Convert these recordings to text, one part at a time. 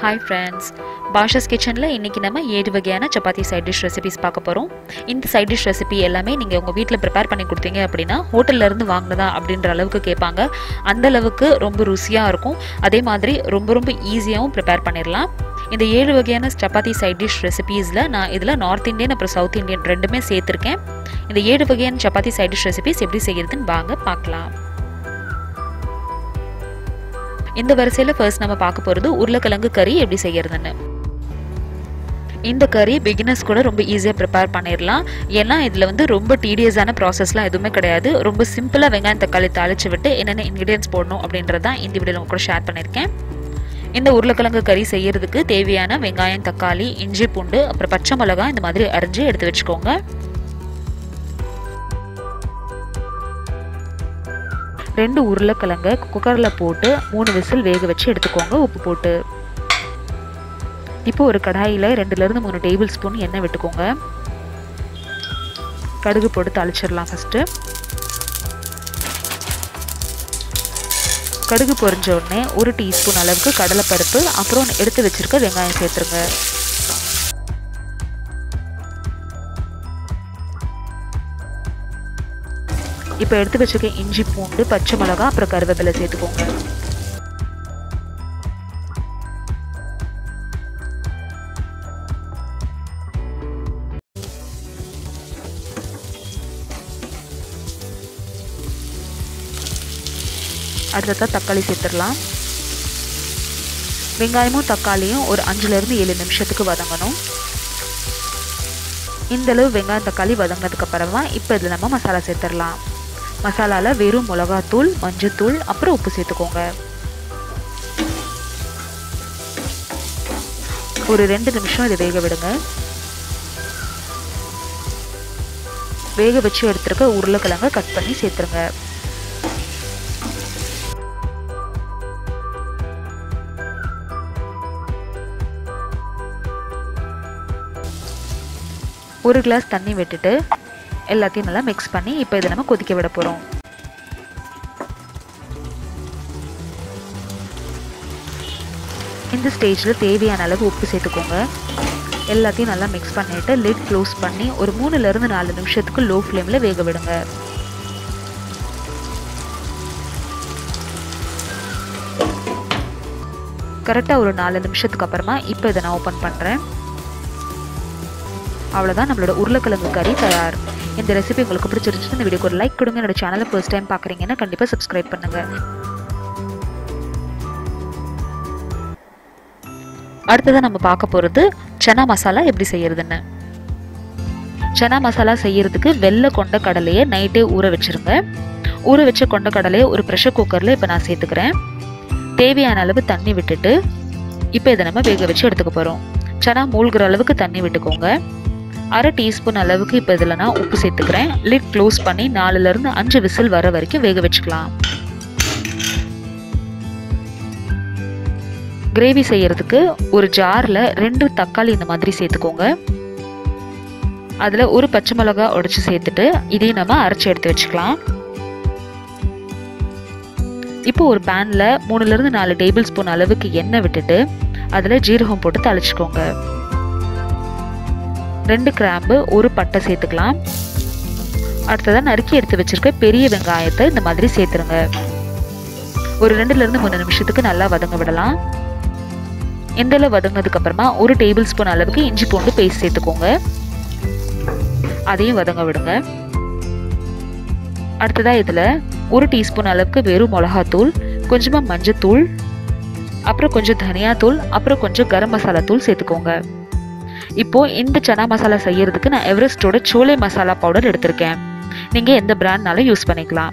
Hi friends பாஷஸ் கிச்சனில் இன்றைக்கி நம்ம ஏழு வகையான சப்பாத்தி சைட் டிஷ் ரெசிபிஸ் பார்க்க போகிறோம் இந்த சைட் டிஷ் ரெசிபி எல்லாமே நீங்கள் உங்கள் வீட்டில் ப்ரிப்பேர் பண்ணி கொடுத்தீங்க அப்படின்னா ஹோட்டல்லேருந்து வாங்கினதா அப்படின்ற அளவுக்கு கேட்பாங்க. அந்த அளவுக்கு ரொம்ப ருசியாக இருக்கும். அதே மாதிரி ரொம்ப ரொம்ப ஈஸியாகவும் ப்ரிப்பேர் பண்ணிடலாம். இந்த ஏழு வகையான சப்பாத்தி சைட் டிஷ் ரெசிபீஸில் நான் இதில் நார்த் இந்தியன் அப்புறம் சவுத் இந்தியன் ரெண்டுமே சேர்த்துருக்கேன். இந்த ஏழு வகையான சப்பாத்தி சைட் டிஷ் ரெசிபிஸ் எப்படி செய்கிறதுன்னு வாங்க பார்க்கலாம். இந்த வரிசையில் ஃபர்ஸ்ட் நம்ம பார்க்க போகிறது உருளைக்கிழங்கு கறி எப்படி செய்யறதுன்னு. இந்த கறி பிகினர்ஸ் கூட ரொம்ப ஈஸியாக ப்ரிப்பேர் பண்ணிடலாம் ஏன்னா இதில் வந்து ரொம்ப டீடியஸான ப்ராசஸ்லாம் எதுவுமே கிடையாது. ரொம்ப சிம்பிளாக வெங்காயம் தக்காளி தாளித்து விட்டு என்னென்ன இன்க்ரீடியன்ஸ் போடணும் அப்படின்றது தான் இந்த வீடியோவில் கூட ஷேர் பண்ணியிருக்கேன் இந்த உருளைக்கிழங்கு கறி செய்யறதுக்கு தேவையான வெங்காயம் தக்காளி இஞ்சி பூண்டு அப்புறம் பச்சை மிளகாய் இந்த மாதிரி அரிஞ்சு எடுத்து வச்சுக்கோங்க. ரெண்டு உருளைக்கிழங்க குக்கரில் போட்டு மூணு விசில் வேக வச்சு எடுத்துக்கோங்க. உப்பு போட்டு. இப்போ ஒரு கடாயில் ரெண்டுலேருந்து மூணு டேபிள் ஸ்பூன் எண்ணெய் விட்டுக்கோங்க. கடுகு போட்டு தாளிச்சிடலாம் ஃபஸ்ட்டு கடுகு பொரிஞ்ச உடனே ஒரு டீஸ்பூன் அளவுக்கு கடலைப்பருப்பு அப்புறம் எடுத்து வச்சுருக்க வெங்காயம் சேர்த்துருங்க. இப்போ எடுத்து வச்சுருக்க இஞ்சி பூண்டு பச்சை மிளகா அப்புறம் கருவேப்பிலை சேர்த்துக்கோங்க. அடுத்ததான் தக்காளி சேர்த்துடலாம். வெங்காயமும் தக்காளியும் ஒரு அஞ்சுலேருந்து ஏழு நிமிஷத்துக்கு வதங்கணும். இந்தளவு வெங்காயம் தக்காளி வதங்கினதுக்கு அப்புறமா இப்போ இதில் நம்ம மசாலா சேர்த்துடலாம். மசாலாவில் வெறும் மிளகாத்தூள் மஞ்சத்தூள் அப்புறம் உப்பு சேர்த்துக்கோங்க. ஒரு ரெண்டு நிமிஷம் இதை வேக விடுங்க. வேக வச்சு எடுத்துருக்க உருளைக்கிழங்க கட் பண்ணி சேர்த்துருங்க. ஒரு கிளாஸ் தண்ணி விட்டுட்டு எல்லாத்தையும் நல்லா மிக்ஸ் பண்ணி இப்போ இதை நம்ம கொதிக்க விட போகிறோம் இந்த ஸ்டேஜில் தேவையான அளவு உப்பு சேர்த்துக்கோங்க. எல்லாத்தையும் நல்லா மிக்ஸ் பண்ணிவிட்டு லிட் க்ளோஸ் பண்ணி ஒரு மூணுலேருந்து நாலு நிமிஷத்துக்கு லோ ஃப்ளேமில் வேக விடுங்க. கரெக்டாக ஒரு நாலு நிமிஷத்துக்கு அப்புறமா இப்போ இதை நான் ஓப்பன் பண்ணுறேன் அவ்வளோதான் நம்மளோட உருளைக்கிழங்கு கறி தயார். இந்த ரெசிபி உங்களுக்கு பிடிச்சிருந்துச்சு இந்த வீடியோக்கு ஒரு லைக் கொடுங்க. என்னோட சேனலை ஃபர்ஸ்ட் டைம் பார்க்குறீங்கன்னா கண்டிப்பாக சப்ஸ்கிரைப் பண்ணுங்கள் அடுத்ததாக நம்ம பார்க்க போகிறது சனா மசாலா எப்படி செய்யறதுன்னு. சனா மசாலா செய்யறதுக்கு வெள்ளை கொண்ட கடலையை நைட்டே ஊற வச்சிருங்க. ஊற வச்ச கொண்ட கடலையை ஒரு ப்ரெஷர் குக்கரில் இப்போ நான் சேர்த்துக்கிறேன். தேவையான அளவு தண்ணி விட்டுட்டு இப்போ இதை நம்ம வேக வச்சு எடுத்துக்க போகிறோம் சனா மூழ்கிற அளவுக்கு தண்ணி விட்டுக்கோங்க. அரை டீஸ்பூன் அளவுக்கு இப்போ இதில் நான் உப்பு சேர்த்துக்கிறேன். லிட் க்ளோஸ் பண்ணி நாலுலேருந்து அஞ்சு விசில் வர வரைக்கும் வேக வச்சுக்கலாம். கிரேவி செய்கிறதுக்கு ஒரு ஜாரில் ரெண்டு தக்காளி இந்த மாதிரி சேர்த்துக்கோங்க. அதில் ஒரு பச்சை மிளகா உடச்சி சேர்த்துட்டு இதையும் நம்ம அரைச்சி எடுத்து வச்சுக்கலாம். இப்போ ஒரு பேனில் மூணுலேருந்து நாலு டேபிள் ஸ்பூன் அளவுக்கு எண்ணெய் விட்டுட்டு அதில் ஜீரகம் போட்டு தழிச்சிக்கோங்க ரெண்டு கிராம்பு ஒரு பட்டை சேர்த்துக்கலாம். அடுத்ததாக நறுக்கி எடுத்து வச்சிருக்க பெரிய வெங்காயத்தை இந்த மாதிரி சேர்த்துருங்க. ஒரு ரெண்டுலேருந்து மூணு நிமிஷத்துக்கு நல்லா வதங்க விடலாம். இந்தளவு வதங்கினதுக்கப்புறமா ஒரு டேபிள் ஸ்பூன் அளவுக்கு இஞ்சி பூண்டு பேஸ்ட் சேர்த்துக்கோங்க. அதையும் வதங்க விடுங்க. அடுத்ததாக இதில் ஒரு டீஸ்பூன் அளவுக்கு வெறும் மிளகாத்தூள் கொஞ்சமாக மஞ்சத்தூள் அப்புறம் கொஞ்சம் தனியாத்தூள் அப்புறம் கொஞ்சம் கரம் மசாலா தூள் சேர்த்துக்கோங்க. இப்போது இந்த சனா மசாலா செய்யறதுக்கு நான் எவரெஸ்டோட சோலை மசாலா பவுடர் எடுத்திருக்கேன். நீங்கள் எந்த பிராண்ட்னாலும் யூஸ் பண்ணிக்கலாம்.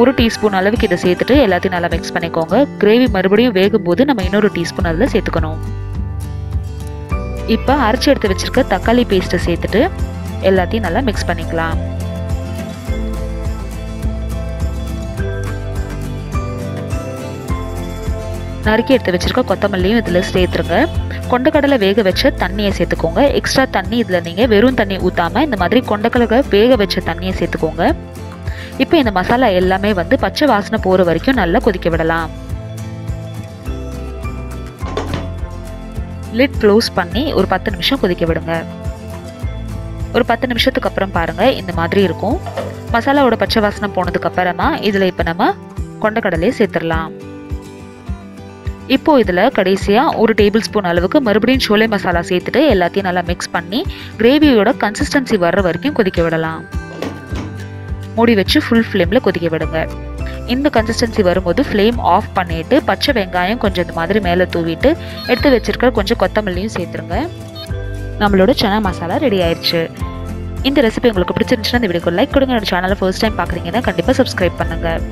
ஒரு டீஸ்பூன் அளவுக்கு இதை சேர்த்துட்டு எல்லாத்தையும் நல்லா மிக்ஸ் பண்ணிக்கோங்க. கிரேவி மறுபடியும் வேகும் போது நம்ம இன்னொரு டீஸ்பூன் அதில் சேர்த்துக்கணும். இப்போ அரைச்சி எடுத்து வச்சுருக்க தக்காளி பேஸ்ட்டை சேர்த்துட்டு எல்லாத்தையும் நல்லா மிக்ஸ் பண்ணிக்கலாம். நறுக்கி எடுத்து வச்சிருக்க கொத்தமல்லியும் இதில் சேர்த்துருங்க. கொண்டக்கடலை வேக வச்ச தண்ணியை சேர்த்துக்கோங்க. எக்ஸ்ட்ரா தண்ணி இதில் நீங்கள் வெறும் தண்ணி ஊற்றாமல் இந்த மாதிரி கொண்டக்கடலை வேக வச்ச தண்ணியை சேர்த்துக்கோங்க. இப்போ இந்த மசாலா எல்லாமே வந்து பச்சை வாசனை போகிற வரைக்கும் நல்லா கொதிக்க விடலாம். லிட் க்ளோஸ் பண்ணி ஒரு பத்து நிமிஷம் கொதிக்க விடுங்க. ஒரு பத்து நிமிஷத்துக்கு அப்புறம் பாருங்கள் இந்த மாதிரி இருக்கும். மசாலாவோட பச்சை வாசனை போனதுக்கு அப்புறமா இதில் இப்போ நம்ம கொண்டக்கடலையை சேர்த்துடலாம். இப்போ இதில் கடைசியாக ஒரு டேபிள் ஸ்பூன் அளவுக்கு மறுபடியும் சோலை மசாலா சேர்த்துட்டு எல்லாத்தையும் நல்லா மிக்ஸ் பண்ணி கிரேவியோட கன்சிஸ்டன்சி வர்ற வரைக்கும் கொதிக்க விடலாம். மூடி வச்சு ஃபுல் ஃப்ளேமில் கொதிக்க விடுங்க. இந்த கன்சிஸ்டன்சி வரும்போது ஃப்ளேம் ஆஃப் பண்ணிட்டு பச்சை வெங்காயம் கொஞ்சம் இந்த மாதிரி மேலே தூவிட்டு எடுத்து வச்சிருக்க கொஞ்சம் கொத்தமல்லியும் சேர்த்துருங்க. நம்மளோட சனா மசாலா ரெடி ஆயிடுச்சு இந்த ரெசிபி உங்களுக்கு பிடிச்சிருந்துச்சுன்னா இந்த வீடியோக்கு லைக் கொடுங்க. என்னோட சேனலை ஃபர்ஸ்ட் டைம் பார்க்குறீங்கன்னா கண்டிப்பாக சப்ஸ்கிரைப் பண்ணுங்கள்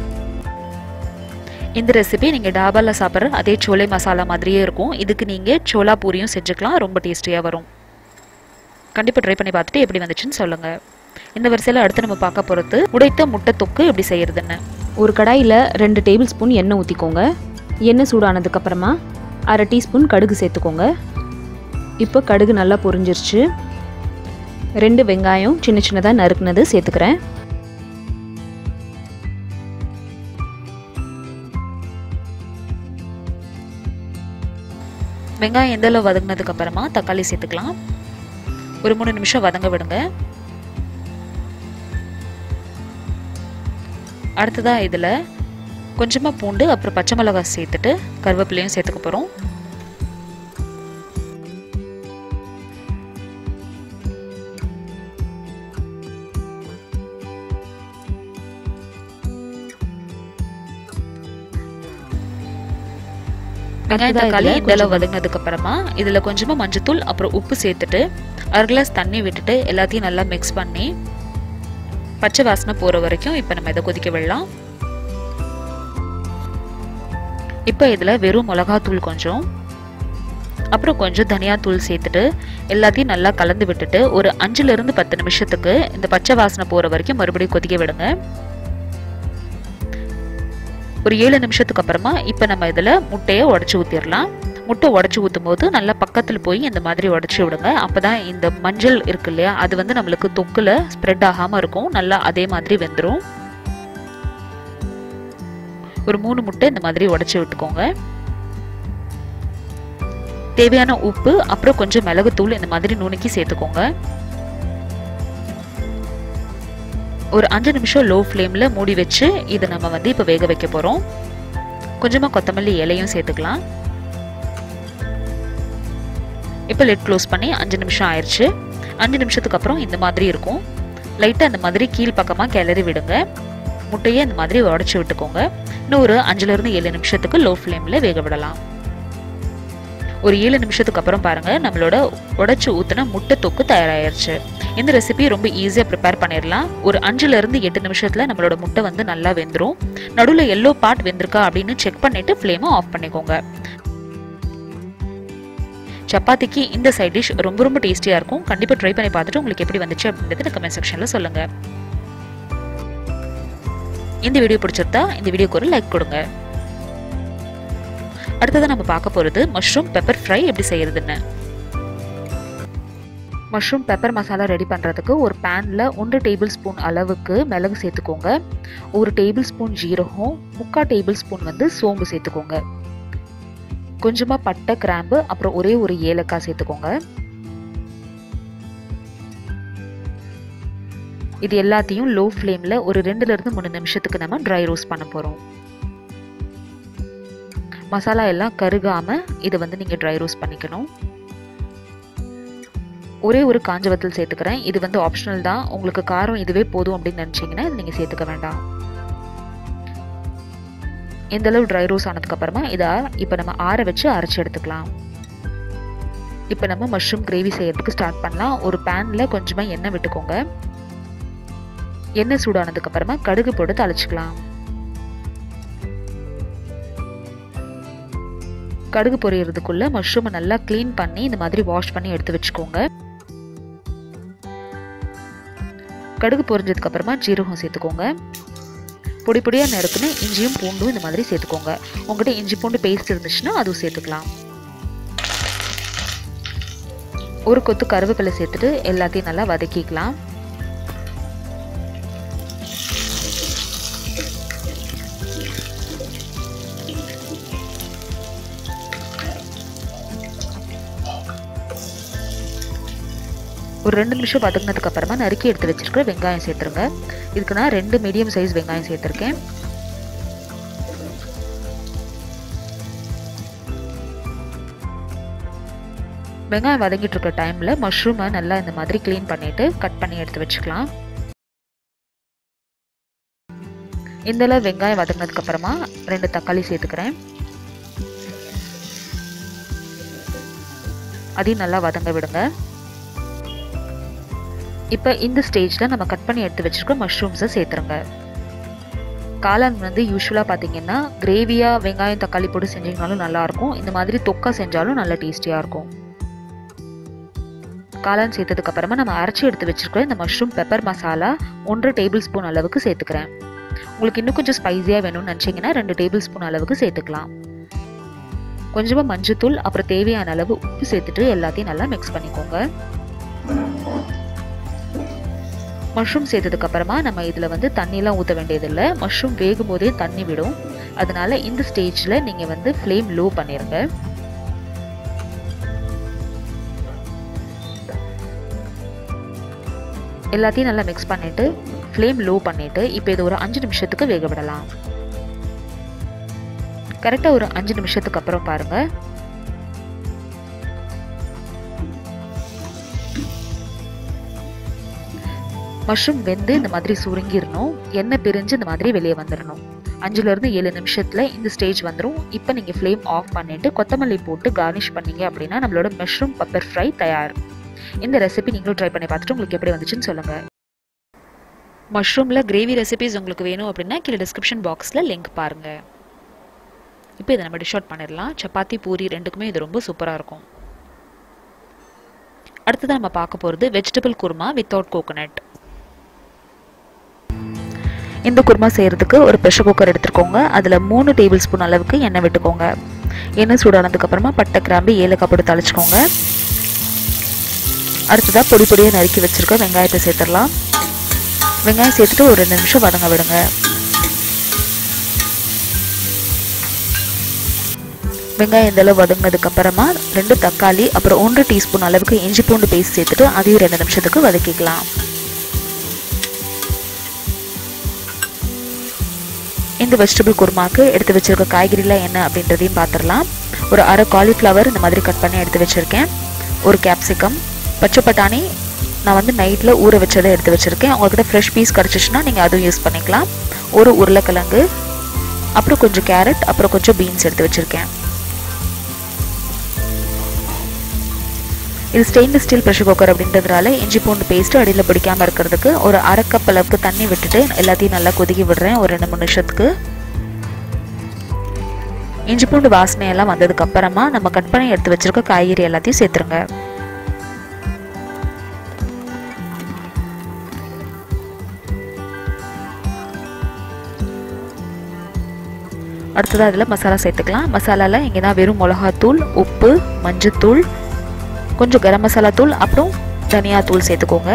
இந்த ரெசிபி நீங்கள் டாபாவில் சாப்பிட்ற அதே சோலை மசாலா மாதிரியே இருக்கும். இதுக்கு நீங்கள் சோலா பூரியும் செஞ்சுக்கலாம். ரொம்ப டேஸ்டியாக வரும். கண்டிப்பாக ட்ரை பண்ணி பார்த்துட்டு எப்படி வந்துச்சுன்னு சொல்லுங்கள் இந்த வரிசையில் அடுத்து நம்ம பார்க்க போகிறது உடைத்த முட்டை தொக்கு எப்படி செய்கிறதுன்னு ஒரு கடாயில் ரெண்டு டேபிள் ஸ்பூன் எண்ணெய் ஊற்றிக்கோங்க எண்ணெய் சூடானதுக்கப்புறமா அரை டீஸ்பூன் கடுகு சேர்த்துக்கோங்க. இப்போ கடுகு நல்லா பொரிஞ்சிருச்சு. ரெண்டு வெங்காயம் சின்ன சின்னதாக நறுக்குனது சேர்த்துக்கிறேன். வெங்காயம் எந்த அளவு வதங்கினதுக்கு அப்புறமா தக்காளி சேர்த்துக்கலாம். ஒரு மூணு நிமிஷம் வதங்க விடுங்க. அடுத்ததாக இதில் கொஞ்சமாக பூண்டு அப்புறம் பச்சை மிளகாய் சேர்த்துட்டு கருவேப்பிலையும் சேர்த்துக்க போகிறோம் வெங்காயம் தக்காளி அளவு வதங்கினதுக்கு அப்புறமா இதில் கொஞ்சமாக மஞ்சத்தூள் அப்புறம் உப்பு சேர்த்துட்டு அரை கிளாஸ் தண்ணி விட்டுட்டு எல்லாத்தையும் நல்லா மிக்ஸ் பண்ணி பச்சை வாசனை போகிற வரைக்கும் இப்போ நம்ம இதை கொதிக்க விடலாம். இப்போ இதில் வெறும் மிளகாத்தூள் கொஞ்சம் அப்புறம் கொஞ்சம் தனியாத்தூள் சேர்த்துட்டு எல்லாத்தையும் நல்லா கலந்து விட்டுட்டு ஒரு அஞ்சுலேருந்து பத்து நிமிஷத்துக்கு இந்த பச்சை வாசனை போகிற வரைக்கும் மறுபடியும் கொதிக்க விடுங்க. ஒரு ஏழு நிமிஷத்துக்கு அப்புறமா இப்போ நம்ம இதில் முட்டையை உடச்சி ஊற்றிடலாம் முட்டை உடச்சி ஊற்றும் போது நல்லா பக்கத்தில் போய் இந்த மாதிரி உடச்சி விடுங்க. அப்போ தான் இந்த மஞ்சள் இருக்கு இல்லையா அது வந்து நம்மளுக்கு தொக்கில் ஸ்ப்ரெட் ஆகாமல் இருக்கும். நல்லா அதே மாதிரி வெந்துடும் ஒரு மூணு முட்டை இந்த மாதிரி உடச்சி விட்டுக்கோங்க. தேவையான உப்பு அப்புறம் கொஞ்சம் மிளகுத்தூள் இந்த மாதிரி நுணுக்கி சேர்த்துக்கோங்க. ஒரு அஞ்சு நிமிஷம் லோ ஃப்ளேமில் மூடி வச்சு இதை நம்ம வந்து இப்போ வேக வைக்க போகிறோம் கொஞ்சமாக கொத்தமல்லி இலையும் சேர்த்துக்கலாம். இப்போ லெட் க்ளோஸ் பண்ணி அஞ்சு நிமிஷம் ஆயிடுச்சு அஞ்சு நிமிஷத்துக்கு அப்புறம் இந்த மாதிரி இருக்கும். லைட்டாக அந்த மாதிரி கீழ் பக்கமாக கிளறி விடுங்க. முட்டையை அந்த மாதிரி உடச்சி விட்டுக்கோங்க. இன்னும் ஒரு அஞ்சுலேருந்து ஏழு நிமிஷத்துக்கு லோ ஃப்ளேமில் வேக விடலாம். ஒரு ஏழு நிமிஷத்துக்கு அப்புறம் பாருங்கள் நம்மளோட உடச்சி ஊற்றின முட்டை தொக்கு தயாராகிருச்சு இந்த ரெசிபி ரொம்ப ஈஸியாக ப்ரிப்பேர் பண்ணிடலாம் ஒரு அஞ்சுலேருந்து எட்டு நிமிஷத்தில் நம்மளோட முட்டை வந்து நல்லா வெந்துடும் நடுவில் எல்லோ பார்ட் வெந்திருக்கா அப்படின்னு செக் பண்ணிவிட்டு ஃப்ளேமை ஆஃப் பண்ணிக்கோங்க. சப்பாத்திக்கு இந்த சைட் டிஷ் ரொம்ப ரொம்ப டேஸ்டியாக இருக்கும். கண்டிப்பாக ட்ரை பண்ணி பார்த்துட்டு உங்களுக்கு எப்படி வந்துச்சு அப்படின்றது கமெண்ட் செக்ஷனில் சொல்லுங்கள் இந்த வீடியோ பிடிச்சிருந்தா இந்த வீடியோக்கு ஒரு லைக் கொடுங்க. அடுத்தது நம்ம பார்க்க போகிறது மஷ்ரூம் பெப்பர் ஃப்ரை எப்படி செய்யறதுன்னு. மஷ்ரூம் பெப்பர் மசாலா ரெடி பண்ணுறதுக்கு ஒரு பேனில் ஒன்று டேபிள் ஸ்பூன் அளவுக்கு மிளகு சேர்த்துக்கோங்க. ஒரு டேபிள் ஸ்பூன் ஜீரகம் முக்கால் டேபிள் ஸ்பூன் வந்து சோம்பு சேர்த்துக்கோங்க. கொஞ்சமாக பட்டை கிராம்பு அப்புறம் ஒரே ஒரு ஏலக்காய் சேர்த்துக்கோங்க. இது எல்லாத்தையும் லோ ஃப்ளேமில் ஒரு ரெண்டுலேருந்து மூணு நிமிஷத்துக்கு நம்ம ட்ரை ரோஸ்ட் பண்ண போகிறோம் மசாலா எல்லாம் கருகாமல் இதை வந்து நீங்கள் ட்ரை ரோஸ்ட் பண்ணிக்கணும். ஒரே ஒரு காஞ்ச வத்தல் சேர்த்துக்கிறேன். இது வந்து ஆப்ஷனல் தான். உங்களுக்கு காரம் இதுவே போதும் அப்படின்னு நினச்சிங்கன்னா இது நீங்கள் சேர்த்துக்க வேண்டாம். எந்தளவு ட்ரை ரோஸ் ஆனதுக்கப்புறமா இதை இப்போ நம்ம ஆற வச்சு அரைச்சி எடுத்துக்கலாம். இப்போ நம்ம மஷ்ரூம் கிரேவி செய்கிறதுக்கு ஸ்டார்ட் பண்ணலாம். ஒரு பேனில் கொஞ்சமாக எண்ணெய் விட்டுக்கோங்க. எண்ணெய் சூடானதுக்கப்புறமா கடுகு போட்டு தாளிச்சுக்கலாம். கடுகு பொரியறதுக்குள்ள மஷ்ரூமை நல்லா க்ளீன் பண்ணி இந்த மாதிரி வாஷ் பண்ணி எடுத்து வச்சுக்கோங்க. கடுகு பொரிஞ்சதுக்கு அப்புறமா ஜீரகம் சேர்த்துக்கோங்க. பொடி பொடியாக நறுக்குன்னு இஞ்சியும் பூண்டும் இந்த மாதிரி சேர்த்துக்கோங்க. உங்கள்கிட்ட இஞ்சி பூண்டு பேஸ்ட் இருந்துச்சுன்னா அதுவும் சேர்த்துக்கலாம். ஒரு கொத்து கருவேப்பிலை சேர்த்துட்டு எல்லாத்தையும் நல்லா வதக்கிக்கலாம். ஒரு ரெண்டு நிமிஷம் வதங்கினதுக்கப்புறமா நறுக்கி எடுத்து வச்சிருக்கிற வெங்காயம் சேர்த்துருங்க. இதுக்கு நான் ரெண்டு மீடியம் சைஸ் வெங்காயம் சேர்த்துருக்கேன். வெங்காயம் வதங்கிட்டு இருக்க டைமில் மஷ்ரூமை நல்லா இந்த மாதிரி க்ளீன் பண்ணிவிட்டு கட் பண்ணி எடுத்து வச்சுக்கலாம். இந்தளவு வெங்காயம் வதங்கினதுக்கு அப்புறமா ரெண்டு தக்காளி சேர்த்துக்கிறேன். அதையும் நல்லா வதங்க விடுங்க. இப்போ இந்த ஸ்டேஜில் நம்ம கட் பண்ணி எடுத்து வச்சுருக்க மஷ்ரூம்ஸை சேர்த்துருங்க. காளான் வந்து யூஸ்வலாக பார்த்தீங்கன்னா கிரேவியாக வெங்காயம் தக்காளி போட்டு செஞ்சிங்கனாலும் நல்லாயிருக்கும் இந்த மாதிரி தொக்கா செஞ்சாலும் நல்ல டேஸ்டியாக இருக்கும். காளான் சேர்த்ததுக்கப்புறமா நம்ம அரைச்சி எடுத்து வச்சிருக்கிற இந்த மஷ்ரூம் பெப்பர் மசாலா ஒன்றரை டேபிள் ஸ்பூன் அளவுக்கு சேர்த்துக்கிறேன். உங்களுக்கு இன்னும் கொஞ்சம் ஸ்பைஸியாக வேணும்னு நினச்சிங்கன்னா ரெண்டு டேபிள் ஸ்பூன் அளவுக்கு சேர்த்துக்கலாம். கொஞ்சமாக மஞ்சத்தூள் அப்புறம் தேவையான அளவு உப்பு சேர்த்துட்டு எல்லாத்தையும் நல்லா மிக்ஸ் பண்ணிக்கோங்க. மஷ்ரூம் சேர்த்ததுக்கு அப்புறமா நம்ம இதில் வந்து தண்ணிலாம் ஊற்ற வேண்டியதில்லை. மஷ்ரூம் வேகும் போதே தண்ணி விடும். அதனால இந்த ஸ்டேஜில் நீங்கள் வந்து ஃப்ளேம் லோ பண்ணிடுங்க எல்லாத்தையும் நல்லா மிக்ஸ் பண்ணிவிட்டு ஃப்ளேம் லோ பண்ணிவிட்டு இப்போ இது ஒரு அஞ்சு நிமிஷத்துக்கு வேக விடலாம். கரெக்டாக ஒரு அஞ்சு நிமிஷத்துக்கு அப்புறம் பாருங்கள் மஷ்ரூம் வெந்து இந்த மாதிரி சுருங்கிடணும் எண்ணெய் பிரிஞ்சு இந்த மாதிரி வெளியே வந்துடணும் அஞ்சுலேருந்து ஏழு நிமிஷத்தில் இந்த ஸ்டேஜ் வந்துடும் இப்போ நீங்கள் ஃப்ளேம் ஆஃப் பண்ணிவிட்டு கொத்தமல்லி போட்டு கார்னிஷ் பண்ணீங்க அப்படின்னா நம்மளோட மஷ்ரூம் பப்பர் ஃப்ரை தயார். இந்த ரெசிபி நீங்களும் ட்ரை பண்ணி பார்த்துட்டு உங்களுக்கு எப்படி வந்துச்சுன்னு சொல்லுங்கள் மஷ்ரூமில் கிரேவி ரெசிபிஸ் உங்களுக்கு வேணும் அப்படின்னா கீழே டிஸ்கிரிப்ஷன் பாக்ஸில் லிங்க் பாருங்கள் இப்போ இதை நம்ம டிஷ் அவுட் பண்ணிடலாம். சப்பாத்தி பூரி ரெண்டுக்குமே இது ரொம்ப சூப்பராக இருக்கும். அடுத்ததாக நம்ம பார்க்க போகிறது வெஜிடபிள் குருமா வித்தவுட் கோகோனட் இந்த குருமா செய்கிறதுக்கு ஒரு ப்ரெஷர் குக்கர் எடுத்துக்கோங்க. அதில் மூணு டேபிள் ஸ்பூன் அளவுக்கு எண்ணெய் விட்டுக்கோங்க. எண்ணெய் சூடானதுக்கப்புறமா பட்டை கிராம்பு ஏலக்காய் போட்டு தழிச்சிக்கோங்க அடுத்ததாக பொடி பொடியாக நறுக்கி வச்சுருக்க வெங்காயத்தை சேர்த்துடலாம். வெங்காயம் சேர்த்துட்டு ஒரு ரெண்டு நிமிஷம் வதங்க விடுங்க. வெங்காயம் இந்தளவு வதங்கினதுக்கப்புறமா ரெண்டு தக்காளி அப்புறம் ஒன்று டீஸ்பூன் அளவுக்கு இஞ்சி பூண்டு பேஸ்ட் சேர்த்துட்டு அதையும் ரெண்டு நிமிஷத்துக்கு வதக்கிக்கலாம். இந்த வெஜிடபிள் குருமாக்கு எடுத்து வச்சிருக்க காய்கறிலாம் என்ன அப்படின்றதையும் பார்த்துடலாம். ஒரு அரை காலிஃப்ளவர் இந்த மாதிரி கட் பண்ணி எடுத்து வச்சுருக்கேன். ஒரு கேப்சிகம் பச்சை பட்டாணி நான் வந்து நைட்டில் ஊற வச்சதை எடுத்து வச்சுருக்கேன். உங்கள்கிட்ட ஃப்ரெஷ் பீஸ் கிடச்சிச்சின்னா நீங்கள் அதுவும் யூஸ் பண்ணிக்கலாம். ஒரு உருளைக்கிழங்கு அப்புறம் கொஞ்சம் கேரட் அப்புறம் கொஞ்சம் பீன்ஸ் எடுத்து வச்சுருக்கேன். இது ஸ்டெயின்லெஸ் ஸ்டீல் ப்ரெஷர் குக்கர் அப்படின்றதுனால இஞ்சி பூண்டு பேஸ்ட்டு அடியில் பிடிக்காமல் இருக்கிறதுக்கு ஒரு அரை கப் அளவுக்கு தண்ணி விட்டுட்டு எல்லாத்தையும் நல்லா கொதிக்க விடுறேன். ஒரு ரெண்டு மூணு நிமிஷத்துக்கு. இஞ்சி பூண்டு வாசனையெல்லாம் வந்ததுக்கு அப்புறமா நம்ம கட் பண்ணி எடுத்து வச்சிருக்க காய்கறி எல்லாத்தையும் சேர்த்துருங்க. அடுத்ததாக அதில் மசாலா சேர்த்துக்கலாம். மசாலாவில் இங்கே தான் வெறும் மிளகாத்தூள் உப்பு மஞ்சத்தூள் கொஞ்சம் கரம் மசாலா தூள் அப்புறம் தனியா தூள் சேர்த்துக்கோங்க.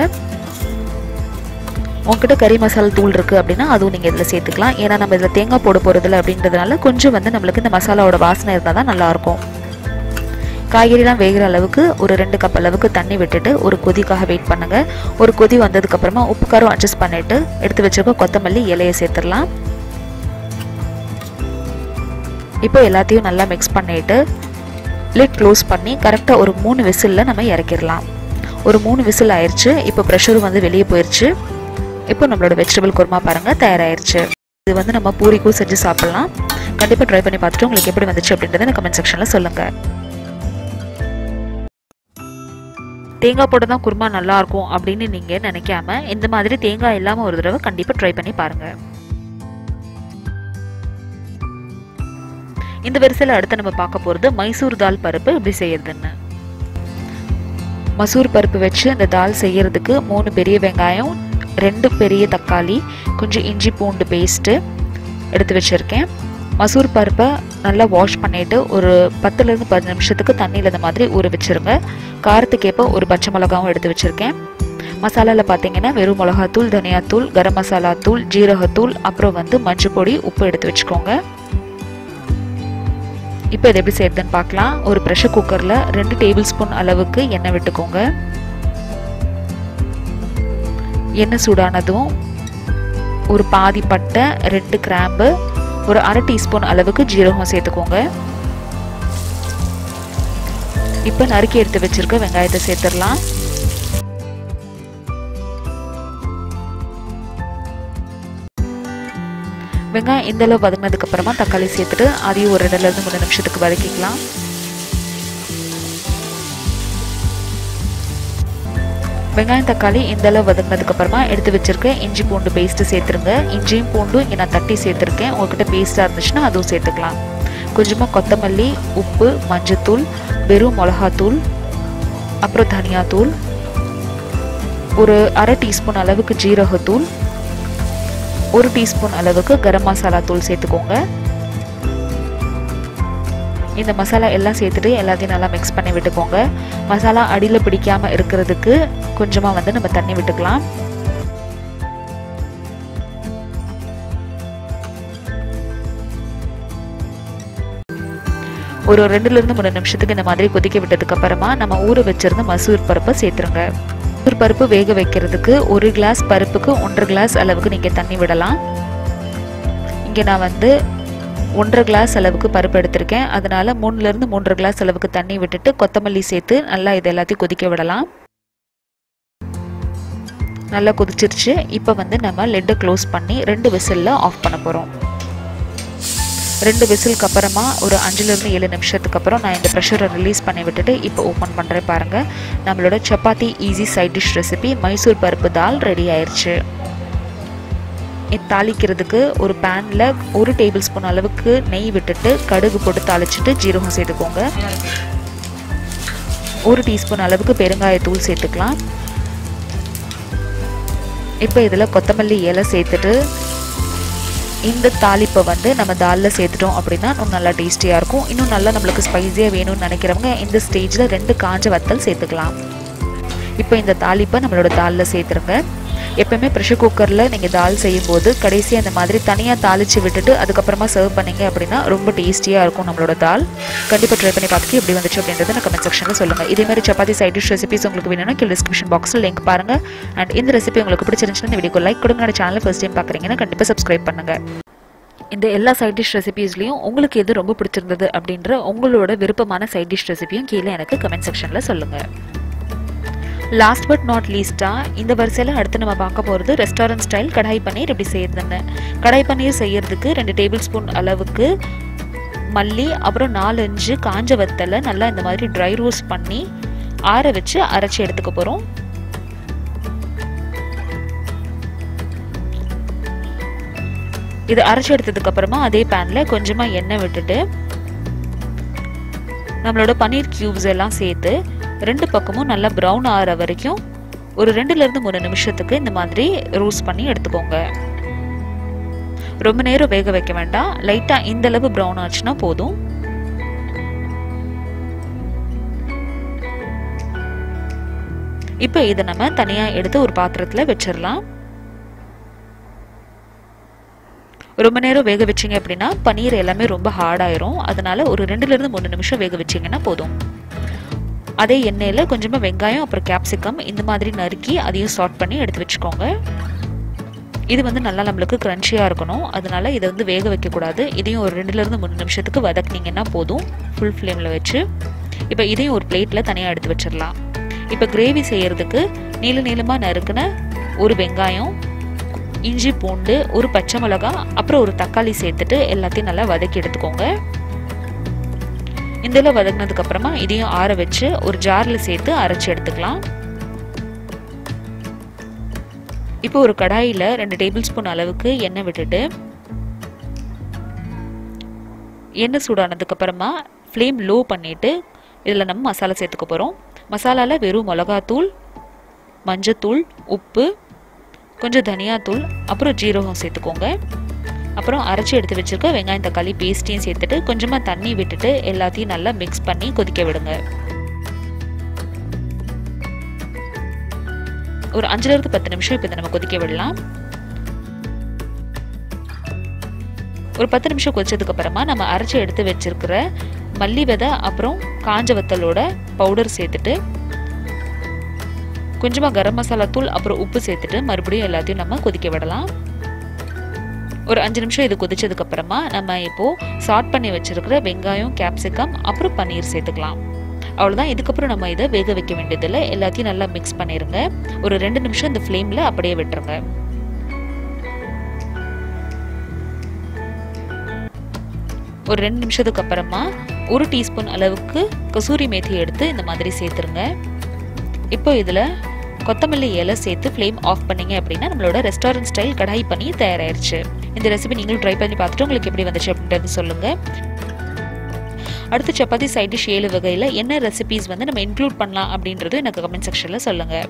உங்ககிட்ட கறி மசாலா தூள் இருக்குது அப்படின்னா அதுவும் நீங்கள் இதில் சேர்த்துக்கலாம். ஏன்னா நம்ம இதில் தேங்காய் போட போகிறதில்ல அப்படின்றதுனால கொஞ்சம் வந்து நம்மளுக்கு இந்த மசாலாவோட வாசனை இருந்தால் தான் நல்லாயிருக்கும். காய்கறிலாம் வேகிற அளவுக்கு ஒரு ரெண்டு கப் அளவுக்கு தண்ணி விட்டுட்டு ஒரு கொதிக்காக வெயிட் பண்ணுங்கள் ஒரு கொதி வந்ததுக்கப்புறமா உப்பு காரம் அட்ஜஸ்ட் பண்ணிவிட்டு எடுத்து வச்சுருக்க கொத்தமல்லி இலையை சேர்த்துடலாம். இப்போ எல்லாத்தையும் நல்லா மிக்ஸ் பண்ணிவிட்டு லிட் க்ளோஸ் பண்ணி கரெக்டாக ஒரு மூணு விசிலில் நம்ம இறக்கிடலாம். ஒரு மூணு விசில் ஆயிடுச்சு இப்போ ப்ரெஷரும் வந்து வெளியே போயிடுச்சு இப்போ நம்மளோட வெஜிடபிள் குருமா பாருங்கள் தயாராகிடுச்சு இது வந்து நம்ம பூரிக்கும் செஞ்சு சாப்பிட்லாம். கண்டிப்பாக ட்ரை பண்ணி பார்த்துட்டு உங்களுக்கு எப்படி வந்துச்சு அப்படின்றத எனக்கு கமெண்ட் செக்ஷனில் சொல்லுங்கள் தேங்காய் போட்டு தான் குருமா நல்லாயிருக்கும் அப்படின்னு நீங்கள் நினைக்காம இந்த மாதிரி தேங்காய் இல்லாமல் ஒரு தடவை கண்டிப்பாக ட்ரை பண்ணி பாருங்கள் இந்த வரிசையில் அடுத்து நம்ம பார்க்க போகிறது மைசூர் தால் பருப்பு எப்படி செய்யறதுன்னு. மசூர் பருப்பு வச்சு இந்த தால் செய்கிறதுக்கு மூணு பெரிய வெங்காயம் ரெண்டு பெரிய தக்காளி கொஞ்சம் இஞ்சி பூண்டு பேஸ்ட்டு எடுத்து வச்சுருக்கேன். மசூர் பருப்பை நல்லா வாஷ் பண்ணிவிட்டு ஒரு பத்துலேருந்து பதினஞ்சு நிமிஷத்துக்கு தண்ணியில் இந்த மாதிரி ஊற வச்சுருங்க. காரத்துக்கேற்ப ஒரு பச்சை மிளகாவும் எடுத்து வச்சுருக்கேன். மசாலாவில் பார்த்தீங்கன்னா வெறும் மிளகாத்தூள் தனியாத்தூள் கரம் மசாலா தூள் ஜீரகத்தூள் அப்புறம் வந்து மஞ்சள் பொடி உப்பு எடுத்து வச்சுக்கோங்க. இப்போ இதை எப்படி செய்யறதுன்னு பார்க்கலாம். ஒரு ப்ரெஷர் குக்கரில் ரெண்டு டேபிள் ஸ்பூன் அளவுக்கு எண்ணெய் விட்டுக்கோங்க. எண்ணெய் சூடானதும் ஒரு பாதி பட்டை ரெண்டு கிராம்பு ஒரு அரை டீஸ்பூன் அளவுக்கு ஜீரகம் சேர்த்துக்கோங்க. இப்போ நறுக்கி எடுத்து வச்சிருக்க வெங்காயத்தை சேர்த்துடலாம். வெங்காயம் இந்தளவு வதங்கினதுக்கப்புறமா தக்காளி சேர்த்துட்டு அதையும் ஒரு ரெண்டுலேருந்து மூணு நிமிஷத்துக்கு வதக்கிக்கலாம். வெங்காயம் தக்காளி இந்த அளவு எடுத்து வச்சிருக்க இஞ்சி பூண்டு பேஸ்ட்டு சேர்த்துருங்க. இஞ்சியும் பூண்டும் இங்கே நான் தட்டி சேர்த்துருக்கேன். உங்ககிட்ட பேஸ்ட்டாக இருந்துச்சுன்னா அதுவும் சேர்த்துக்கலாம். கொஞ்சமாக கொத்தமல்லி உப்பு மஞ்சத்தூள் வெறும் மிளகாத்தூள் அப்புறம் தனியாத்தூள் ஒரு அரை டீஸ்பூன் அளவுக்கு ஜீரகத்தூள் ஒரு டீஸ்பூன் அளவுக்கு கரம் மசாலா தூள் சேர்த்துக்கோங்க. இந்த மசாலா எல்லாம் சேர்த்துட்டு எல்லாத்தையும் நல்லா மிக்ஸ் பண்ணி விட்டுக்கோங்க. மசாலா அடியில் பிடிக்காமல் இருக்கிறதுக்கு கொஞ்சமாக வந்து நம்ம தண்ணி விட்டுக்கலாம். ஒரு ரெண்டுலேருந்து மூணு நிமிஷத்துக்கு இந்த மாதிரி கொதிக்க விட்டதுக்கப்புறமா நம்ம ஊற வச்சிருந்த மசூர் பருப்பை சேர்த்துருங்க. மசூர் பருப்பு வேக வைக்கிறதுக்கு ஒரு கிளாஸ் பருப்புக்கு ஒன்றரை கிளாஸ் அளவுக்கு நீங்கள் தண்ணி விடலாம். இங்கே நான் வந்து ஒன்றரை கிளாஸ் அளவுக்கு பருப்பு எடுத்திருக்கேன். அதனால் மூணுலேருந்து மூன்றரை கிளாஸ் அளவுக்கு தண்ணி விட்டுட்டு கொத்தமல்லி சேர்த்து நல்லா இது எல்லாத்தையும் கொதிக்க விடலாம். நல்லா கொதிச்சிருச்சு. இப்போ வந்து நம்ம லெட்டை க்ளோஸ் பண்ணி ரெண்டு விசிலில் ஆஃப் பண்ண போகிறோம் ரெண்டு விசிலுக்கு அப்புறமா ஒரு அஞ்சுலேருந்து ஏழு நிமிஷத்துக்கு அப்புறம் நான் இந்த ப்ரெஷரை ரிலீஸ் பண்ணி விட்டுட்டு இப்போ ஓப்பன் பண்ணுறேன் பாருங்கள் நம்மளோட chapati easy side dish recipe Mysore பருப்பு தால் ரெடி ஆயிடுச்சு தாளிக்கிறதுக்கு ஒரு பேனில் ஒரு டேபிள் ஸ்பூன் அளவுக்கு நெய் விட்டுட்டு கடுகு போட்டு தாளிச்சிட்டு ஜீரகம் சேர்த்துக்கோங்க. ஒரு டீஸ்பூன் அளவுக்கு பெருங்காயத்தூள் சேர்த்துக்கலாம். இப்போ இதில் கொத்தமல்லி இலை சேர்த்துட்டு இந்த தாளிப்பை வந்து நம்ம தாலில் சேர்த்துட்டோம் அப்படின்னா இன்னும் நல்லா டேஸ்டியாக இருக்கும். இன்னும் நல்லா நம்மளுக்கு ஸ்பைஸியாக வேணும்னு நினைக்கிறவங்க இந்த ஸ்டேஜில் ரெண்டு காஞ்ச வத்தல் சேர்த்துக்கலாம். இப்போ இந்த தாளிப்பை நம்மளோட தாலில் சேர்த்துருங்க. எப்பவுமே ப்ரெஷர் குக்கரில் நீங்கள் தால் செய்யும்போது கடைசியாக இந்த மாதிரி தனியாக தாளித்து விட்டுட்டு அதுக்கப்புறமா சர்வ் பண்ணீங்க அப்படின்னா ரொம்ப டேஸ்டியாக இருக்கும் நம்மளோட தால். கண்டிப்பாக ட்ரை பண்ணி பார்த்துட்டு எப்படி வந்துச்சு அப்படின்றத நான் கமெண்ட் செக்ஷனில் சொல்லுங்கள் இதேமாதிரி சப்பாத்தி சைட் டிஷ் ரெசிபிஸ் உங்களுக்கு வேணும்னா கீழே டிஸ்கிரிப்ஷன் பாக்ஸில் லிங்க் பாருங்கள் அண்ட் இந்த ரெசிபி உங்களுக்கு பிடிச்சிருந்துச்சுன்னா இந்த வீடியோ லைக் கொடுங்க. சேனல் ஃபஸ்ட் டைம் பார்க்குறீங்கன்னா கண்டிப்பாக சப்ஸ்கிரைப் பண்ணுங்கள் இந்த எல்லா சைட் டிஷ் ரெசிபீஸ்லையும் உங்களுக்கு எது ரொம்ப பிடிச்சிருந்தது அப்படின்ற உங்களோட விருப்பமான சைட் டிஷ் ரெசிபியும் கீழே எனக்கு கமெண்ட் செக்ஷனில் சொல்லுங்கள் லாஸ்ட் பட் நாட் லீஸ்ட்டாக இந்த வரிசையில் அடுத்து நம்ம பார்க்க போகிறது ரெஸ்டாரண்ட் ஸ்டைல் கடாய் பன்னீர் எப்படி செய்யறதுன்னு கடாய் பன்னீர் செய்யறதுக்கு ரெண்டு டேபிள் ஸ்பூன் அளவுக்கு மல்லி அப்புறம் நாலு அஞ்சு காஞ்ச வத்தலை நல்லா இந்த மாதிரி ட்ரை ரோஸ்ட் பண்ணி ஆற வச்சு அரைச்சி எடுத்துக்க போகிறோம் இது அரைச்சி எடுத்ததுக்கப்புறமா அதே பேனில் கொஞ்சமாக எண்ணெய் விட்டுட்டு நம்மளோட பன்னீர் கியூப்ஸ் எல்லாம் சேர்த்து ரெண்டு பக்கமும் நல்லா ப்ரௌன் ஆகிற வரைக்கும் ஒரு ரெண்டுலேருந்து மூணு நிமிஷத்துக்கு இந்த மாதிரி ரோஸ்ட் பண்ணி எடுத்துக்கோங்க. ரொம்ப நேரம் வேக வைக்க வேண்டாம். லைட்டாக இந்த அளவு ப்ரௌன் ஆச்சுன்னா போதும். இப்போ இதை நம்ம தனியாக எடுத்து ஒரு பாத்திரத்தில் வச்சிடலாம். ரொம்ப நேரம் வேக வச்சிங்க அப்படின்னா பன்னீர் எல்லாமே ரொம்ப ஹார்டாயிரும் அதனால ஒரு ரெண்டுலேருந்து மூணு நிமிஷம் வேக வச்சிங்கன்னா போதும். அதே எண்ணெயில் கொஞ்சமாக வெங்காயம் அப்புறம் கேப்சிகம் இந்த மாதிரி நறுக்கி அதையும் சார்ட் பண்ணி எடுத்து வச்சுக்கோங்க. இது வந்து நல்லா நம்மளுக்கு க்ரன்ச்சியாக இருக்கணும். அதனால இதை வந்து வேக வைக்கக்கூடாது இதையும் ஒரு ரெண்டுலேருந்து மூணு நிமிஷத்துக்கு வதக்குனிங்கன்னா போதும். ஃபுல் ஃப்ளேமில் வச்சு. இப்போ இதையும் ஒரு பிளேட்டில் தனியாக எடுத்து வச்சிடலாம். இப்போ கிரேவி செய்கிறதுக்கு நீள நீளமாக நறுக்குன ஒரு வெங்காயம் இஞ்சி பூண்டு ஒரு பச்சை மிளகா அப்புறம் ஒரு தக்காளி சேர்த்துட்டு எல்லாத்தையும் நல்லா வதக்கி எடுத்துக்கோங்க. இதில் வதங்கினதுக்கப்புறமா இதையும் ஆற வச்சு ஒரு ஜாரில் சேர்த்து அரைச்சி எடுத்துக்கலாம். இப்போ ஒரு கடாயில் ரெண்டு டேபிள் ஸ்பூன் அளவுக்கு எண்ணெய் விட்டுட்டு எண்ணெய் சூடானதுக்கப்புறமா ஃப்ளேம் லோ பண்ணிவிட்டு இதில் நம்ம மசாலா சேர்த்துக்க போகிறோம் மசாலாவில் வெறும் மிளகாத்தூள் மஞ்சத்தூள் உப்பு கொஞ்சம் தனியாத்தூள் அப்புறம் ஜீரகம் சேர்த்துக்கோங்க. அப்புறம் அரைச்சி எடுத்து வச்சுருக்க வெங்காயம் தக்காளி பேஸ்ட்டையும் சேர்த்துட்டு கொஞ்சமாக தண்ணி விட்டுட்டு எல்லாத்தையும் நல்லா மிக்ஸ் பண்ணி கொதிக்க விடுங்க. ஒரு அஞ்சுலேருந்து பத்து நிமிஷம் இப்போ இதை நம்ம கொதிக்க விடலாம். ஒரு பத்து நிமிஷம் கொதிச்சதுக்கு அப்புறமா நம்ம அரைச்சி எடுத்து வச்சிருக்கிற மல்லி விதை அப்புறம் காஞ்ச வத்தலோட பவுடர் சேர்த்துட்டு கொஞ்சமாக கரம் மசாலா தூள் அப்புறம் உப்பு சேர்த்துட்டு மறுபடியும் எல்லாத்தையும் நம்ம கொதிக்க விடலாம். ஒரு அஞ்சு நிமிஷம் இது கொதிச்சதுக்கப்புறமா நம்ம இப்போது சாட் பண்ணி வச்சுருக்கிற வெங்காயம் கேப்சிகம் அப்புறம் பன்னீர் சேர்த்துக்கலாம். அவ்வளோதான் இதுக்கப்புறம் நம்ம இதை வேக வைக்க வேண்டியதில்லை. எல்லாத்தையும் நல்லா மிக்ஸ் பண்ணிடுங்க ஒரு ரெண்டு நிமிஷம் இந்த ஃப்ளேமில் அப்படியே விட்டுருங்க. ஒரு ரெண்டு நிமிஷத்துக்கு அப்புறமா ஒரு டீஸ்பூன் அளவுக்கு கசூரி மேத்தி எடுத்து இந்த மாதிரி சேர்த்துருங்க. இப்போ இதில் கொத்தமல்லி இலை சேர்த்து ஃப்ளேம் ஆஃப் பண்ணீங்க அப்படின்னா நம்மளோட ரெஸ்டாரண்ட் ஸ்டைல் கடாய் பண்ணி தயாராயிருச்சு. இந்த ரெசிபி நீங்களும் ட்ரை பண்ணி பார்த்துட்டு உங்களுக்கு எப்படி வந்துச்சு அப்படின்றது சொல்லுங்கள் அடுத்து சப்பாத்தி சைட் டிஷ் ஏழு வகையில் என்ன ரெசிபிஸ் வந்து நம்ம இன்க்ளூட் பண்ணலாம் அப்படின்றது எனக்கு கமெண்ட் செக்ஷனில் சொல்லுங்கள்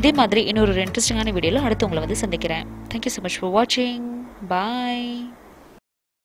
இதே மாதிரி இன்னொரு இன்ட்ரெஸ்டிங்கான வீடியோவில் அடுத்து உங்களை வந்து சந்திக்கிறேன். தேங்க்யூ ஸோ மச் ஃபார் வாட்சிங் பாய்